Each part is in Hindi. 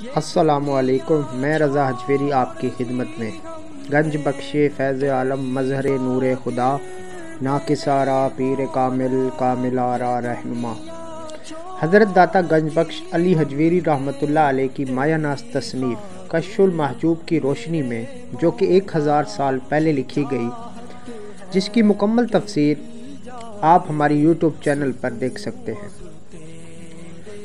असलकुम मैं रज़ा हजवेरी आपकी खिदमत में। गंज बख्श फैज़ आलम, मज़हर नूर खुदा। नाकिसारा, पीर कामिल, कामिलारा, रहनुमा। हज़रत दाता गंज बख्श अली हजवेरी अलैह की माया नास तसनीफ़ कशुल महजूब की रोशनी में, जो कि एक हज़ार साल पहले लिखी गई, जिसकी मुकम्मल तफसीर आप हमारी यूट्यूब चैनल पर देख सकते हैं।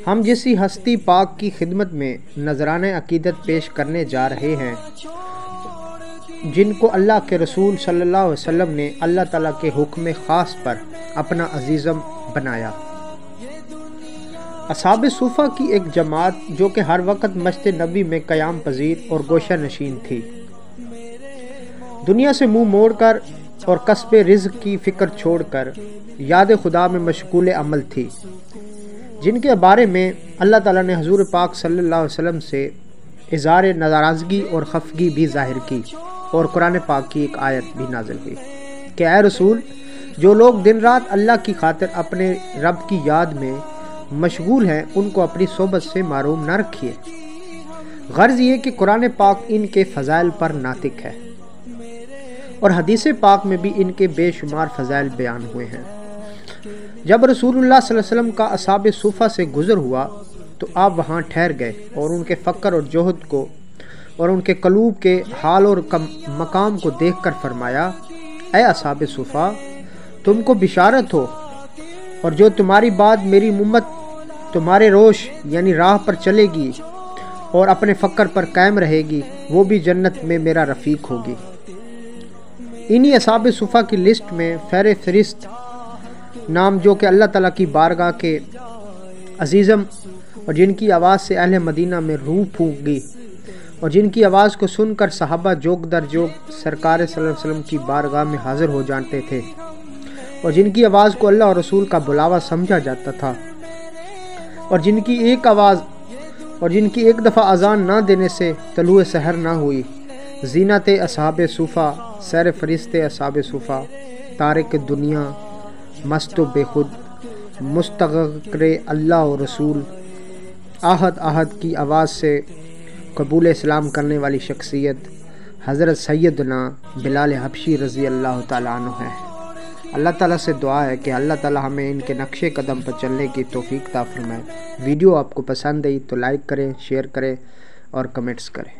हम जिस हस्ती पाक की खिदमत में नजरान अकीदत पेश करने जा रहे हैं। जिनको अल्लाह के रसूल सल्लल्लाहु अलैहि वसल्लम ने अल्लाह ताला के हुक्म ख़ास पर अपना अजीज़म बनाया। असाब सूफ़ा की एक जमात जो कि हर वक्त मस्त नबी में क़याम पजीर और गोशा नशीन थी। दुनिया से मुँह मोड़कर और कस्ब रिज़ की फ़िक्र छोड़कर याद खुदा में मशगूल अमल थी। जिनके बारे में अल्लाह ताला ने हजूर पाक सल्लल्लाहु अलैहि वसल्लम से इज़ार नाराज़गी और खफगी भी ज़ाहिर की और कुरान पाक की एक आयत भी नाजिल हुई कि आए रसूल, जो लोग दिन रात अल्लाह की खातिर अपने रब की याद में मशगूल हैं, उनको अपनी सोबत से मारूम न रखिए। गर्ज ये कि कुरान पाक इनके फ़जाइल पर नातिक है और हदीस पाक में भी इनके बेशुमार फ़जाइल बयान हुए हैं। जब रसूलुल्लाह वसल्लम का असाब सूफ़ा से गुज़र हुआ तो आप वहाँ ठहर गए और उनके फ़क्र और जहद को और उनके कलूब के हाल और कम मकाम को देख कर फरमाया असाब सूफ़ा, तुमको बिशारत हो और जो तुम्हारी बात मेरी मुम्मत, तुम्हारे रोश यानी राह पर चलेगी और अपने फ़क्र पर कायम रहेगी, वो भी जन्नत में मेरा रफ़ीक होगी। इन्हीं असाब सूफ़ा की लिस्ट में फ़ैर फरिस्त नाम जो कि अल्लाह ताला की बारगाह के अजीज़म और जिनकी आवाज़ से अहल मदीना में रूह फूक गई और जिनकी आवाज़ को सुनकर सहाबा जोग दर जोग सरकार वसल्लम की बारगाह में हाजिर हो जाते थे और जिनकी आवाज़ को अल्लाह और रसूल का बुलावा समझा जाता था और जिनकी एक आवाज़ और जिनकी एक दफ़ा अजान ना देने से तलु सहर ना हुई। जीनत असहाब सूफ़ा, सैर फरिश्त असहाब सूफ़ा, तारक दुनिया मस्त बेखुद मुस्तकर अल्लाह और रसूल, आहद आहद की आवाज़ से कबूल इस्लाम करने वाली शख्सियत हज़रत सैदना बिलाल हबशी रज़ी अल्लाह तु है। अल्लाह ताला से दुआ है कि अल्लाह ताला हमें इनके नक्शे कदम पर चलने की तोफ़ी फरमाए। वीडियो आपको पसंद आई तो लाइक करें, शेयर करें और कमेंट्स करें।